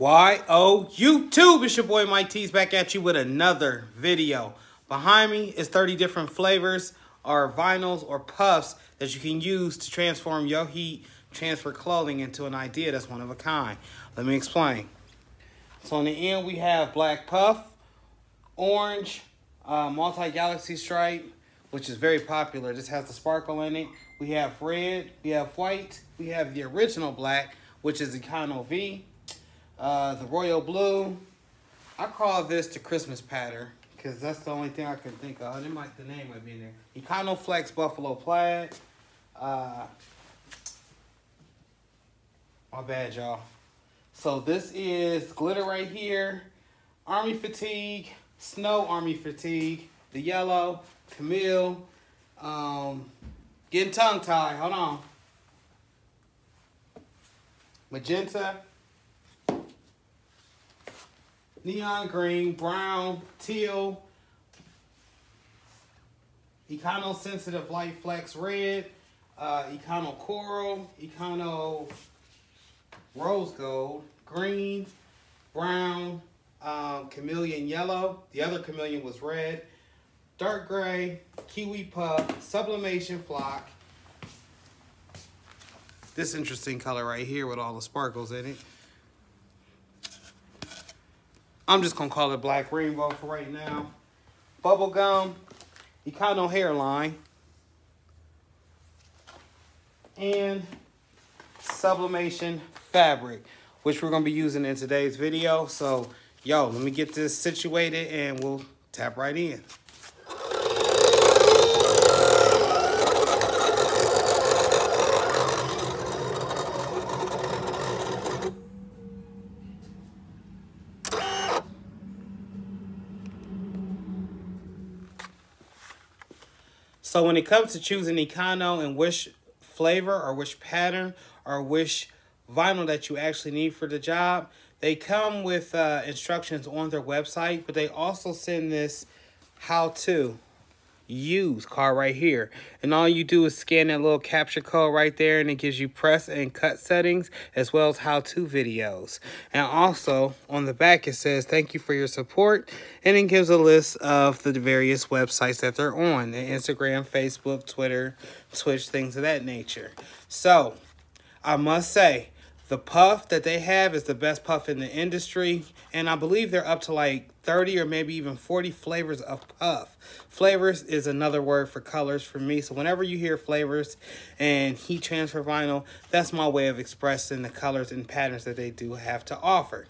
Y-O YouTube, it's your boy Mike Tee's back at you with another video. Behind me is 30 different flavors or vinyls or puffs that you can use to transform your heat transfer clothing into an idea that's one of a kind. Let me explain. So on the end we have black puff, orange, uh, multi-galaxy stripe, which is very popular. This has the sparkle in it. We have red, we have white, we have the original black, which is the Econo V. Uh, the royal blue. I call this the Christmas pattern because that's the only thing I can think of. It might the name might be in there. Econo Flex Buffalo Plaid. Uh, my bad, y'all. So this is glitter right here. Army fatigue, snow army fatigue, the yellow, Camille, um, getting tongue tied. Hold on. Magenta, neon green, brown, teal, Econo Sensitive Light Flex Red, uh, Econo Coral, Econo Rose Gold, green, brown, um, chameleon yellow. The other chameleon was red, dark gray, kiwi puff, sublimation flock. This interesting color right here with all the sparkles in it. I'm just gonna call it Black Rainbow for right now. Bubble Bubblegum, Econo Hairline, and Sublimation Fabric, which we're gonna be using in today's video. So, yo, let me get this situated and we'll tap right in. So when it comes to choosing Econo and which flavor or which pattern or which vinyl that you actually need for the job, they come with uh, instructions on their website, but they also send this how-to use card right here. And all you do is scan that little capture code right there and it gives you press and cut settings as well as how-to videos. And also on the back it says thank you for your support and it gives a list of the various websites that they're on. Instagram, Facebook, Twitter, Twitch, things of that nature. So I must say the puff that they have is the best puff in the industry. And I believe they're up to like 30 or maybe even 40 flavors of puff. Flavors is another word for colors for me. So whenever you hear flavors and heat transfer vinyl, that's my way of expressing the colors and patterns that they do have to offer.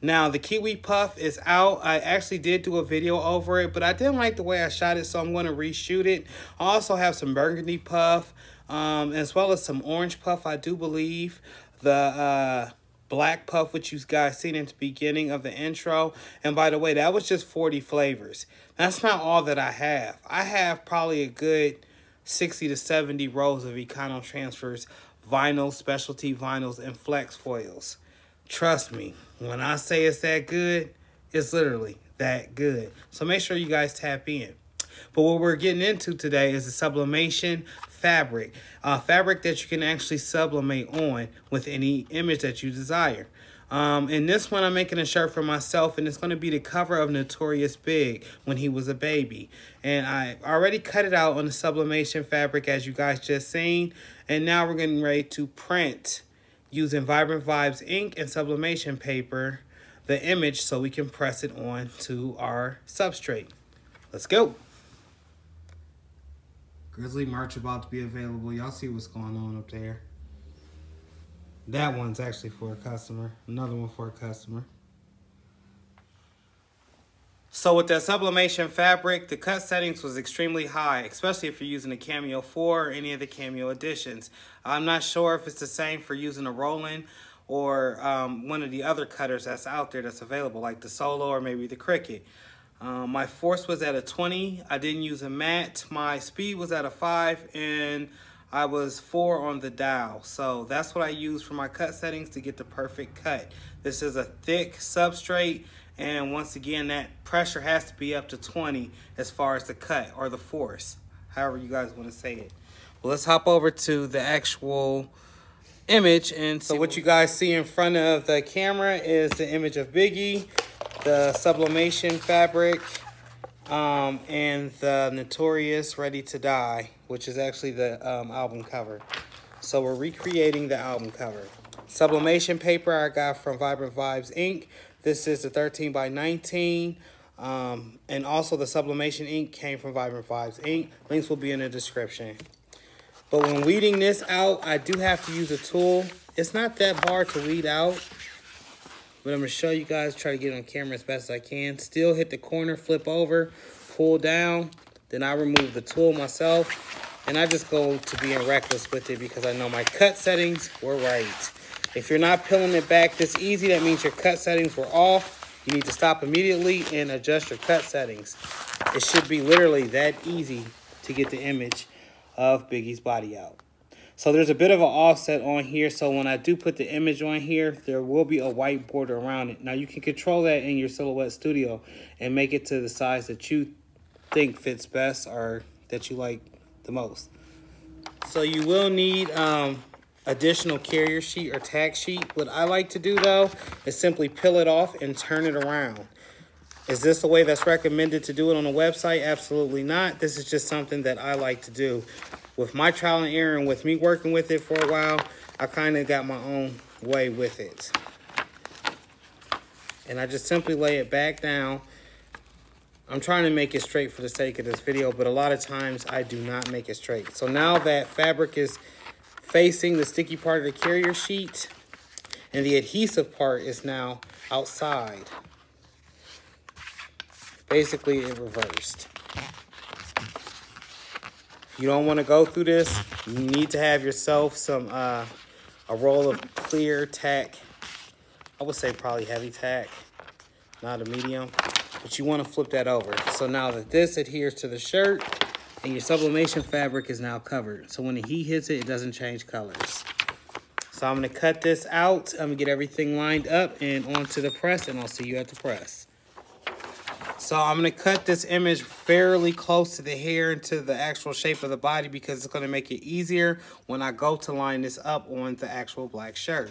Now, the Kiwi Puff is out. I actually did do a video over it, but I didn't like the way I shot it, so I'm going to reshoot it. I also have some Burgundy Puff, um, as well as some Orange Puff, I do believe the uh, black puff, which you guys seen in the beginning of the intro. And by the way, that was just 40 flavors. That's not all that I have. I have probably a good 60 to 70 rows of Econo Transfers, vinyl, specialty vinyls, and flex foils. Trust me, when I say it's that good, it's literally that good. So make sure you guys tap in. But what we're getting into today is the sublimation fabric. Uh, fabric that you can actually sublimate on with any image that you desire. Um, in this one, I'm making a shirt for myself, and it's going to be the cover of Notorious Big when he was a baby. And I already cut it out on the sublimation fabric, as you guys just seen. And now we're getting ready to print using Vibrant Vibes ink and sublimation paper the image so we can press it on to our substrate. Let's go. Grizzly merch about to be available. Y'all see what's going on up there. That one's actually for a customer. Another one for a customer. So with that sublimation fabric, the cut settings was extremely high, especially if you're using a Cameo 4 or any of the Cameo editions. I'm not sure if it's the same for using a Roland or um, one of the other cutters that's out there that's available, like the Solo or maybe the Cricut. Um, my force was at a 20. I didn't use a mat. My speed was at a 5 and I was 4 on the dial. So that's what I use for my cut settings to get the perfect cut. This is a thick substrate and once again that pressure has to be up to 20 as far as the cut or the force. However you guys want to say it. Well, let's hop over to the actual image. And so what you guys see in front of the camera is the image of Biggie, the sublimation fabric, um, and the Notorious Ready to Die, which is actually the um, album cover. So we're recreating the album cover. Sublimation paper I got from Vibrant Vibes Ink. This is the 13 by 19. Um, and also the sublimation ink came from Vibrant Vibes ink. Links will be in the description. But when weeding this out, I do have to use a tool. It's not that hard to weed out. But I'm going to show you guys, try to get on camera as best as I can. Still hit the corner, flip over, pull down. Then I remove the tool myself. And I just go to being reckless with it because I know my cut settings were right. If you're not peeling it back this easy, that means your cut settings were off. You need to stop immediately and adjust your cut settings. It should be literally that easy to get the image of Biggie's body out. So there's a bit of an offset on here. So when I do put the image on here, there will be a white border around it. Now you can control that in your Silhouette Studio and make it to the size that you think fits best or that you like the most. So you will need um, additional carrier sheet or tack sheet. What I like to do though is simply peel it off and turn it around. Is this the way that's recommended to do it on a website? Absolutely not. This is just something that I like to do. With my trial and error and with me working with it for a while, I kind of got my own way with it. And I just simply lay it back down. I'm trying to make it straight for the sake of this video, but a lot of times I do not make it straight. So now that fabric is facing the sticky part of the carrier sheet and the adhesive part is now outside. Basically, it reversed. You don't want to go through this, you need to have yourself some uh, a roll of clear tack. I would say probably heavy tack, not a medium. But you want to flip that over. So now that this adheres to the shirt, and your sublimation fabric is now covered. So when the heat hits it, it doesn't change colors. So I'm gonna cut this out. I'm gonna get everything lined up and onto the press and I'll see you at the press. So I'm gonna cut this image fairly close to the hair and to the actual shape of the body because it's gonna make it easier when I go to line this up on the actual black shirt.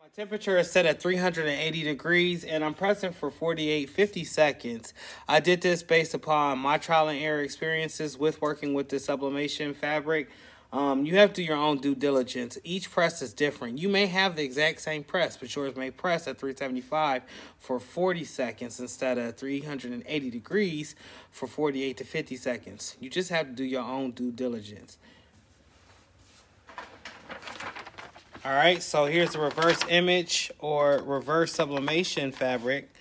My temperature is set at 380 degrees and I'm pressing for 48, 50 seconds. I did this based upon my trial and error experiences with working with the sublimation fabric. Um, you have to do your own due diligence. Each press is different. You may have the exact same press, but yours may press at 375 for 40 seconds instead of 380 degrees for 48 to 50 seconds. You just have to do your own due diligence. All right, so here's the reverse image or reverse sublimation fabric.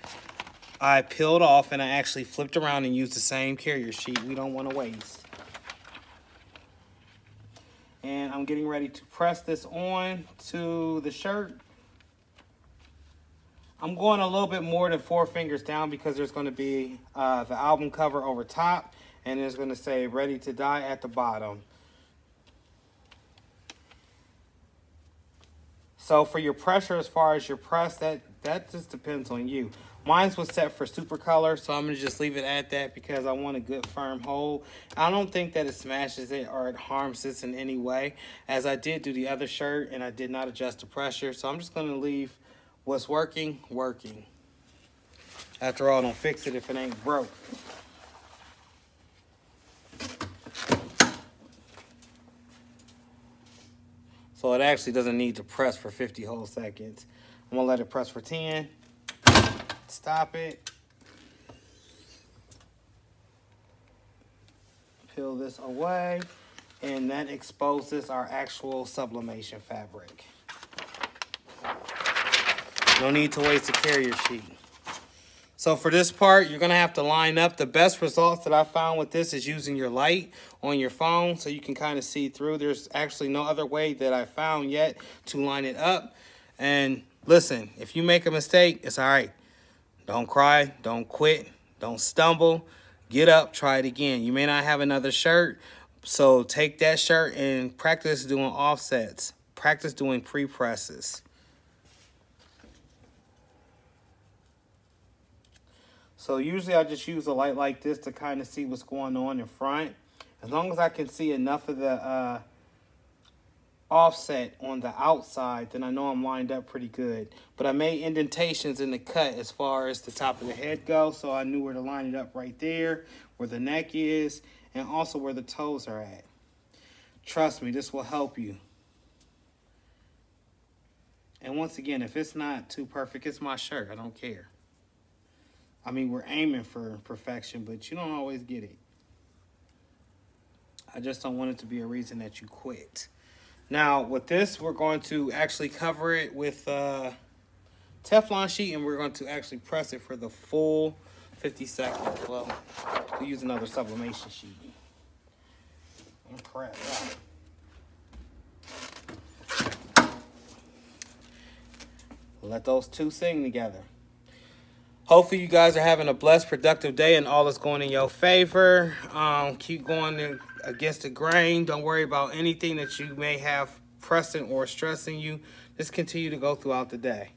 I peeled off and I actually flipped around and used the same carrier sheet we don't want to waste. And I'm getting ready to press this on to the shirt. I'm going a little bit more than four fingers down because there's going to be uh, the album cover over top and it's going to say ready to die at the bottom. So for your pressure, as far as your press, that, that just depends on you. Mine's was set for Supacolor, so I'm going to just leave it at that because I want a good firm hold. I don't think that it smashes it or it harms this in any way, as I did do the other shirt and I did not adjust the pressure. So I'm just going to leave what's working, working. After all, don't fix it if it ain't broke. So it actually doesn't need to press for 50 whole seconds. I'm gonna let it press for 10. Stop it. Peel this away. And that exposes our actual sublimation fabric. No need to waste a carrier sheet. So for this part, you're gonna have to line up. The best results that I found with this is using your light on your phone so you can kind of see through. There's actually no other way that I found yet to line it up. And listen, if you make a mistake, it's all right. Don't cry, don't quit, don't stumble. Get up, try it again. You may not have another shirt, so take that shirt and practice doing offsets. Practice doing pre-presses. So usually I just use a light like this to kind of see what's going on in front. As long as I can see enough of the uh, offset on the outside, then I know I'm lined up pretty good. But I made indentations in the cut as far as the top of the head goes, so I knew where to line it up right there, where the neck is, and also where the toes are at. Trust me, this will help you. And once again, if it's not too perfect, it's my shirt. I don't care. I mean, we're aiming for perfection, but you don't always get it. I just don't want it to be a reason that you quit. Now, with this, we're going to actually cover it with uh, Teflon sheet, and we're going to actually press it for the full 50 seconds. Well, we'll use another sublimation sheet. And Let those two sing together. Hopefully you guys are having a blessed, productive day and all is going in your favor. Um, keep going against the grain. Don't worry about anything that you may have pressing or stressing you. Just continue to go throughout the day.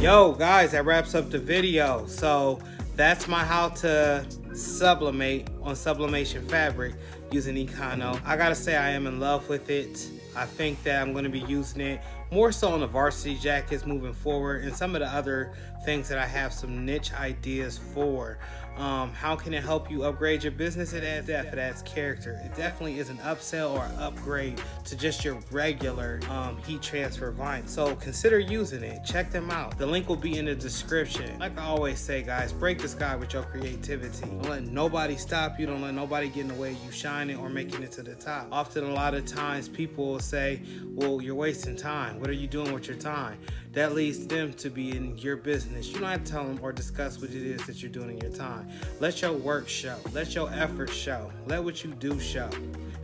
Yo, guys, that wraps up the video. So that's my how to sublimate on sublimation fabric using Econo. I gotta say I am in love with it. I think that I'm gonna be using it more so on the varsity jackets moving forward and some of the other things that I have some niche ideas for. Um, how can it help you upgrade your business? It adds depth, it adds character. It definitely is an upsell or upgrade to just your regular um, heat transfer vine. So consider using it. Check them out. The link will be in the description. Like I always say, guys, break the sky with your creativity. Don't let nobody stop you. Don't let nobody get in the way of you shining or making it to the top. Often, a lot of times, people will say, well, you're wasting time. What are you doing with your time? That leads them to be in your business. You don't have to tell them or discuss what it is that you're doing in your time. Let your work show. Let your effort show. Let what you do show.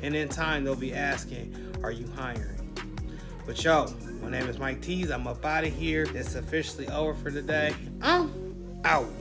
And in time, they'll be asking, are you hiring? But yo, my name is Mike Tees. I'm up out of here. It's officially over for today. I'm out.